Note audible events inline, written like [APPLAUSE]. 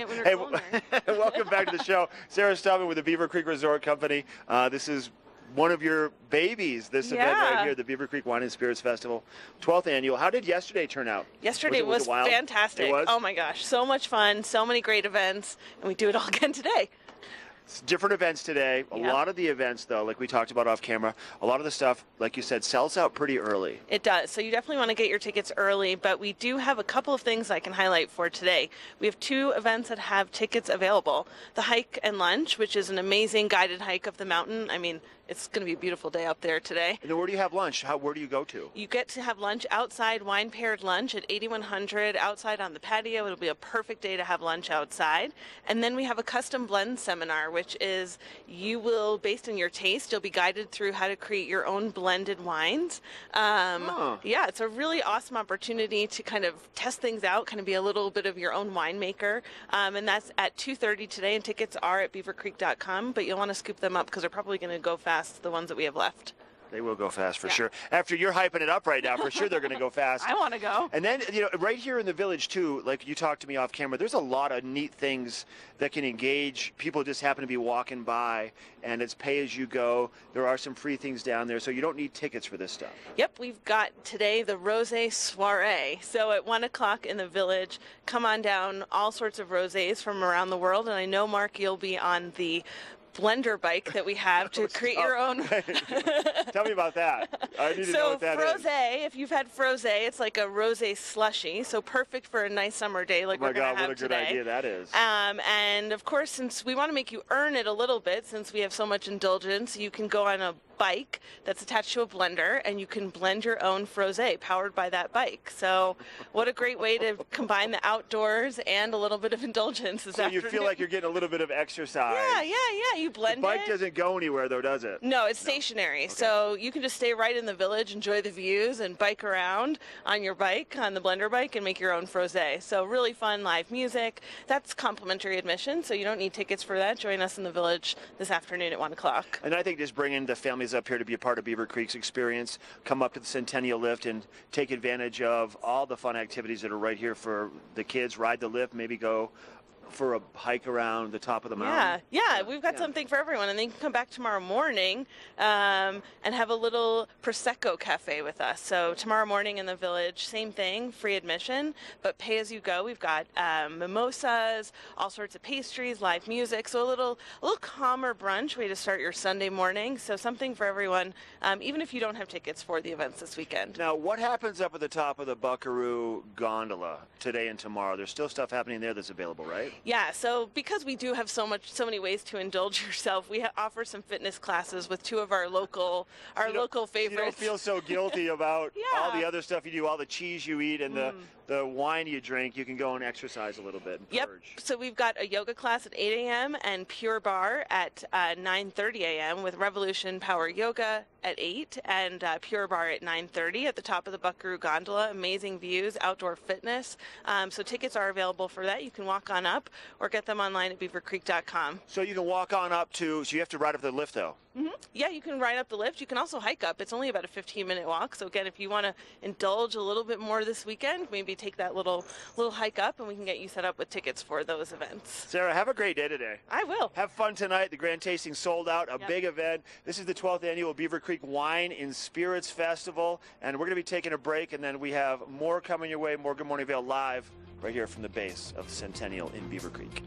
fun. it when we're [LAUGHS] Hey, welcome back to the show. Sarah Stutman with the Beaver Creek Resort Company. Uh, this is one of your babies, this event right here, the Beaver Creek Wine and Spirits Festival, 12th annual. How did yesterday turn out? Yesterday was, it, was, was, fantastic. Was? Oh my gosh, so much fun, so many great events, and we do it all [LAUGHS] again today. It's different events today. A Yep. lot of the events, though, like we talked about off camera, a lot of the stuff, like you said, sells out pretty early. It does. So you definitely want to get your tickets early, but we do have a couple of things I can highlight for today. We have two events that have tickets available. The hike and lunch, which is an amazing guided hike of the mountain. I mean, it's going to be a beautiful day up there today. And then where do you have lunch? How, where do you go to? You get to have lunch outside, wine paired lunch at 8100 outside on the patio. It'll be a perfect day to have lunch outside. And then we have a custom blend seminar, which is you will, based on your taste, you'll be guided through how to create your own blended wines. Um, Huh. Yeah, it's a really awesome opportunity to kind of test things out, kind of be a little bit of your own winemaker. Um, and that's at 2.30 today, and tickets are at beavercreek.com, but you'll want to scoop them up because they're probably going to go fast, the ones that we have left. They will go fast for Yeah. sure. After you're hyping it up right now, for sure they're going to go [LAUGHS] fast. I want to go. And then, you know, right here in the village too, like you talked to me off camera, there's a lot of neat things that can engage people just happen to be walking by and it's pay as you go. There are some free things down there, so you don't need tickets for this stuff. Yep, we've got today the Rose Soiree. So at one o'clock in the village, come on down, all sorts of rosés from around the world. And I know, Mark, you'll be on the blender bike that we have to [LAUGHS] create your own. [LAUGHS] Tell me about that. I need to know So what that is. frosé, if you've had frosé, it's like a rosé slushy, so perfect for a nice summer day like Oh my we're gonna God, have what a good idea that is. Um, and of course, since we want to make you earn it a little bit, since we have so much indulgence, you can go on a bike that's attached to a blender and you can blend your own frosé powered by that bike. So, what a great way to [LAUGHS] combine the outdoors and a little bit of indulgence this so you feel like you're getting a little bit of exercise. yeah, yeah, yeah. You The blend bike it. doesn't go anywhere though, does it? No, it's stationary. So you can just stay right in the village, enjoy the views, and bike around on your bike, on the blender bike, and make your own frosé. So really fun live music. That's complimentary admission, so you don't need tickets for that. Join us in the village this afternoon at 1 o'clock. And I think just bringing the families up here to be a part of Beaver Creek's experience, come up to the Centennial Lift and take advantage of all the fun activities that are right here for the kids. Ride the lift, maybe go for a hike around the top of the Yeah, mountain. yeah, we've got yeah. something for everyone, and then you can come back tomorrow morning um, and have a little prosecco cafe with us. So tomorrow morning in the village, same thing, free admission, but pay as you go. We've got um, mimosas, all sorts of pastries, live music. So a little, a little calmer brunch way to start your Sunday morning. So something for everyone, um, even if you don't have tickets for the events this weekend. Now, what happens up at the top of the Buckaroo gondola today and tomorrow? There's still stuff happening there that's available, right? Yeah, so because we do have so much, so many ways to indulge [LAUGHS] yourself, we ha- offer some fitness classes with two of our local, our You local You don't feel so [LAUGHS] guilty about all the other stuff you do, all the cheese you eat, and the, the wine you drink. You can go and exercise a little bit and Yep. purge. So we've got a yoga class at 8 a.m. and Pure Barre at uh, 9:30 a.m. with Revolution Power Yoga at 8 and uh, Pure Barre at 9:30 at the top of the Buckaroo Gondola. Amazing views, outdoor fitness. Um, so tickets are available for that. You can walk on up or get them online at beavercreek.com. So you can walk on up to, so you have to ride up the lift though. Mm-hmm. Yeah, you can ride up the lift. You can also hike up. It's only about a 15 minute walk. So again, if you want to indulge a little bit more this weekend, maybe take that little little hike up, and we can get you set up with tickets for those events. Sarah, have a great day today. I will. Have fun tonight. The Grand Tasting sold out, a Yep. big event. This is the 12th annual Beaver Creek Wine and Spirits Festival, and we're going to be taking a break, and then we have more coming your way, more Good Morning Vail live right here from the base of Centennial in Beaver Creek.